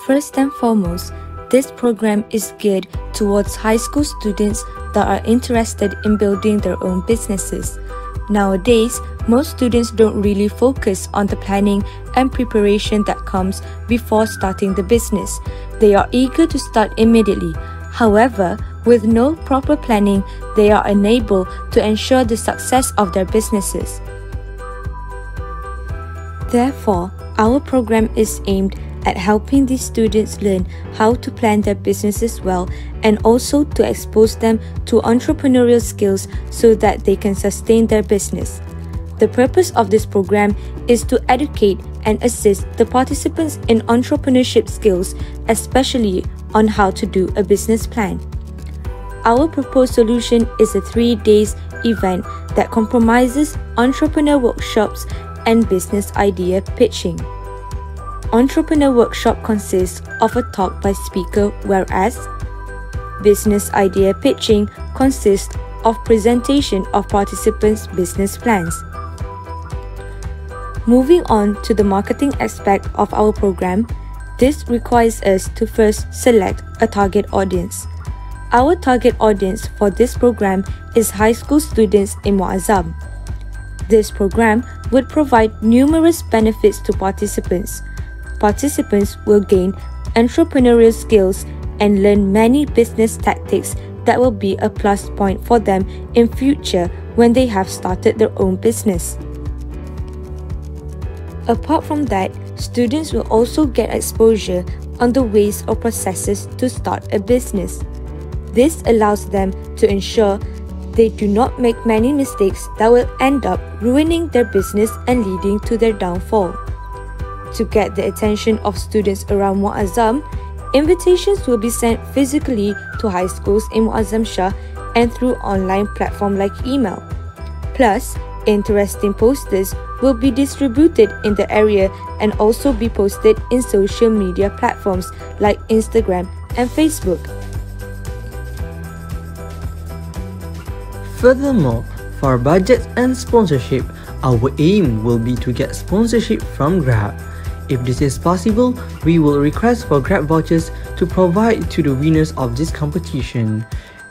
First and foremost, this program is geared towards high school students that are interested in building their own businesses. Nowadays, most students don't really focus on the planning and preparation that comes before starting the business. They are eager to start immediately. However, with no proper planning, they are unable to ensure the success of their businesses. Therefore, our program is aimed at helping these students learn how to plan their businesses well and also to expose them to entrepreneurial skills so that they can sustain their business. The purpose of this program is to educate and assist the participants in entrepreneurship skills, especially on how to do a business plan. Our proposed solution is a three days event that compromises entrepreneur workshops and business idea pitching. Entrepreneur workshop consists of a talk by speaker whereas business idea pitching consists of presentation of participants' business plans. Moving on to the marketing aspect of our program, this requires us to first select a target audience. Our target audience for this program is high school students in Muadzam. This program would provide numerous benefits to participants. Participants will gain entrepreneurial skills and learn many business tactics that will be a plus point for them in future when they have started their own business. Apart from that, students will also get exposure on the ways or processes to start a business. This allows them to ensure they do not make many mistakes that will end up ruining their business and leading to their downfall. To get the attention of students around Muadzam, invitations will be sent physically to high schools in Muadzam Shah and through online platform like email. Plus, interesting posters will be distributed in the area and also be posted in social media platforms like Instagram and Facebook. Furthermore, for budgets and sponsorship, our aim will be to get sponsorship from Grab. If this is possible, we will request for Grab vouchers to provide to the winners of this competition.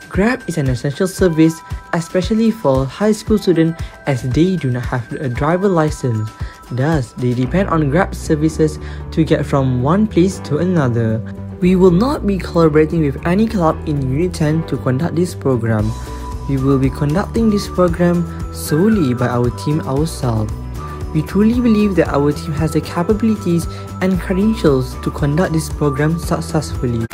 Grab is an essential service, especially for high school students as they do not have a driver license. Thus, they depend on Grab services to get from one place to another. We will not be collaborating with any club in UNITEN to conduct this program we will be conducting this program solely by our team ourselves. We truly believe that our team has the capabilities and credentials to conduct this program successfully.